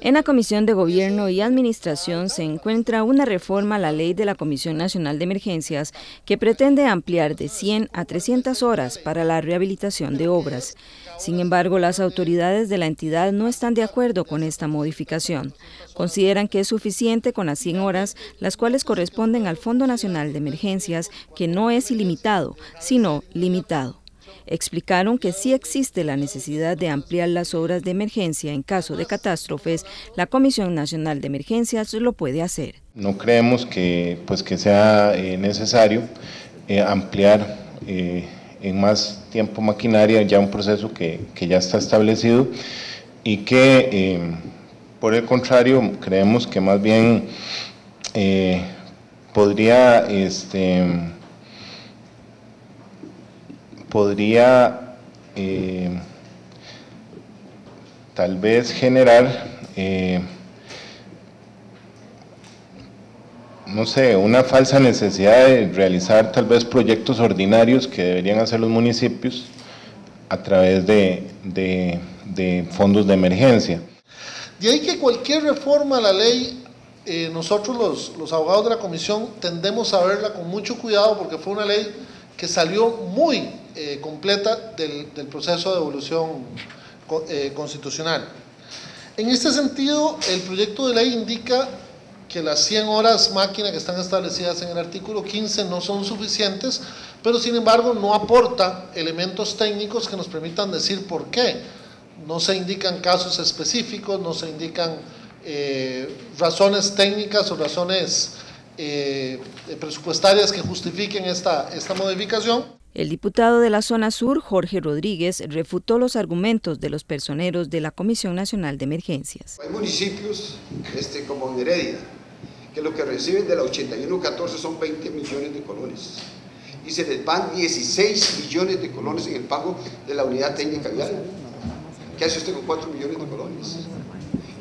En la Comisión de Gobierno y Administración se encuentra una reforma a la ley de la Comisión Nacional de Emergencias que pretende ampliar de 100 a 300 horas para la rehabilitación de obras. Sin embargo, las autoridades de la entidad no están de acuerdo con esta modificación. Consideran que es suficiente con las 100 horas, las cuales corresponden al Fondo Nacional de Emergencias, que no es ilimitado, sino limitado explicaron que si existe la necesidad de ampliar las obras de emergencia en caso de catástrofes, la Comisión Nacional de Emergencias lo puede hacer. No creemos que, pues, que sea eh, necesario eh, ampliar eh, en más tiempo maquinaria, ya un proceso que, que ya está establecido y que por el contrario creemos que más bien podría este, podría eh, tal vez generar, eh, no sé, una falsa necesidad de realizar tal vez proyectos ordinarios que deberían hacer los municipios a través de, fondos de emergencia. De ahí que cualquier reforma a la ley eh, nosotros los, los, abogados de la comisión tendemos a verla con mucho cuidado porque fue una ley que salió muy eh, completa del, proceso de evolución eh, constitucional. En este sentido, el proyecto de ley indica que las 100 horas máquina que están establecidas en el artículo 15 no son suficientes, pero sin embargo no aporta elementos técnicos que nos permitan decir por qué. No se indican casos específicos, no se indican eh, razones técnicas o razones presupuestarias que justifiquen esta, esta modificación. El diputado de la zona sur, Jorge Rodríguez, refutó los argumentos de los personeros de la Comisión Nacional de Emergencias. Hay municipios este, como en Heredia, que lo que reciben de la 8114 son 20 millones de colones y se les van 16 millones de colones en el pago de la unidad técnica vial. ¿Qué hace usted con 4 millones de colones?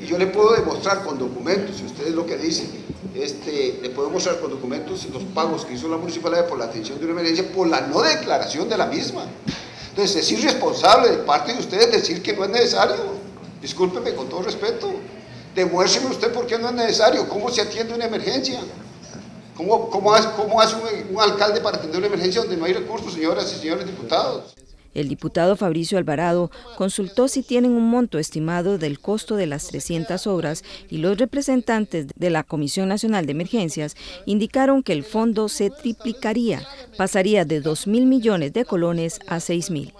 Y yo le puedo demostrar con documentos, si ustedes lo que dicen, este, le puedo mostrar con documentos los pagos que hizo la municipalidad por la atención de una emergencia por la no declaración de la misma. Entonces es irresponsable de parte de ustedes decir que no es necesario. Discúlpeme con todo respeto. Demuéstreme usted por qué no es necesario, cómo se atiende una emergencia. ¿Cómo, cómo hace, cómo hace un, un alcalde para atender una emergencia donde no hay recursos, señoras y señores diputados? El diputado Fabricio Alvarado consultó si tienen un monto estimado del costo de las 300 obras y los representantes de la Comisión Nacional de Emergencias indicaron que el fondo se triplicaría, pasaría de 2 mil millones de colones a 6 mil.